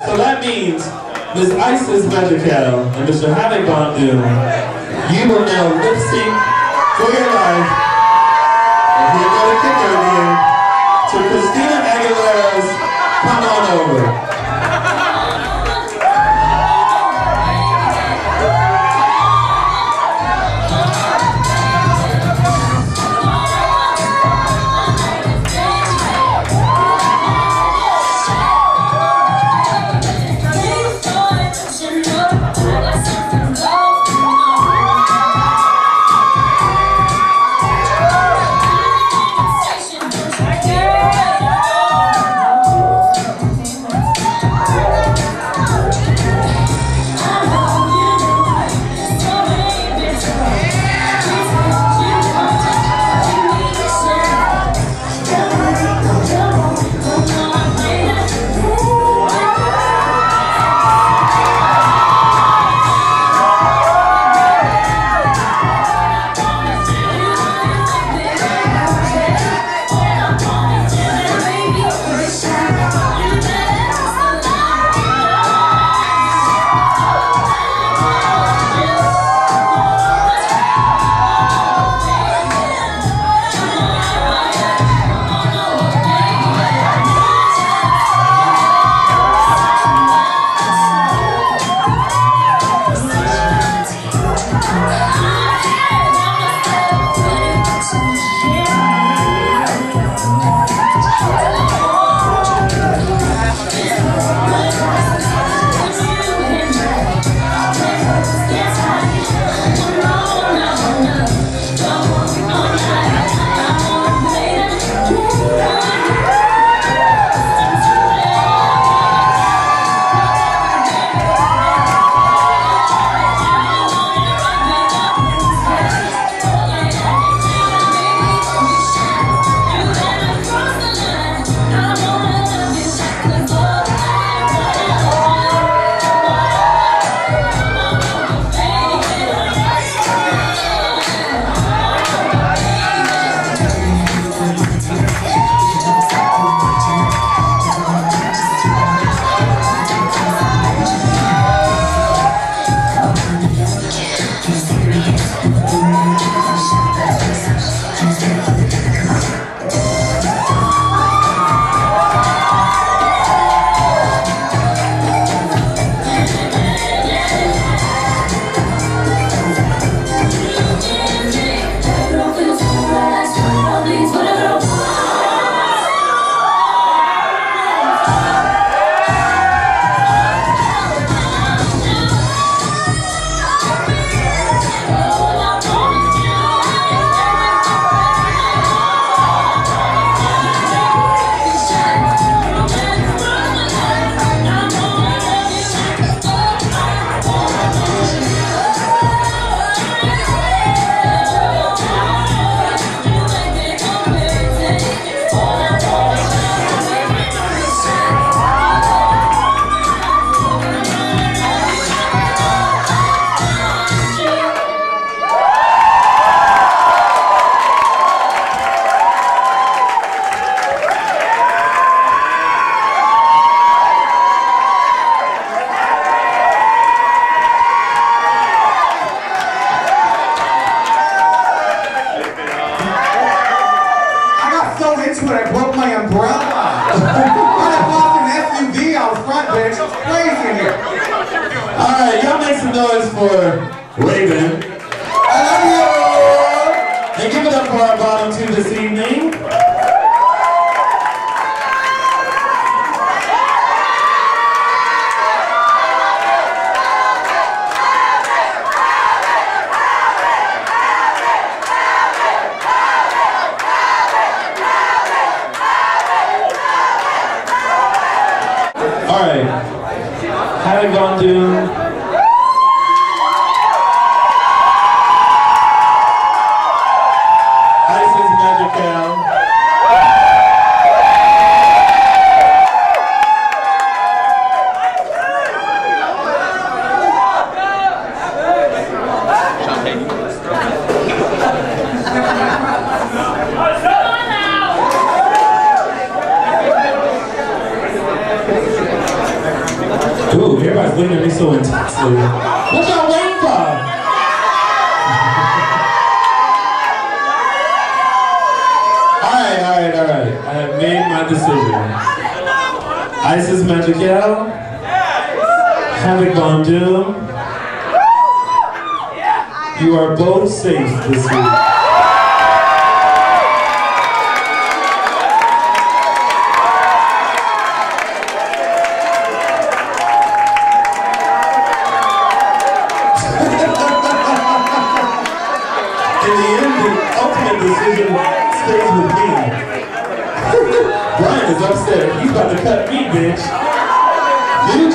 So that means Miss Isis Magiq'elle and Mr. Havok Doom, you will now lip sync for your life. And Yeah. for Raven. I love you! Can give it up for our bottom two this evening? All right. How did Von do? Looking at me so intensely. What y'all waiting for? alright, alright, alright. I have made my decision. Isis Magiq'elle, Havok Von Doom, you are both safe this week.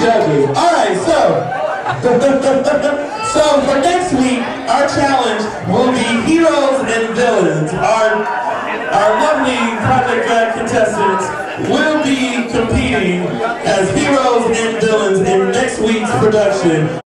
New judges. Alright, so. so for next week, our challenge will be heroes and villains. Our, our lovely Project Drag contestants will be competing as heroes and villains in next week's production.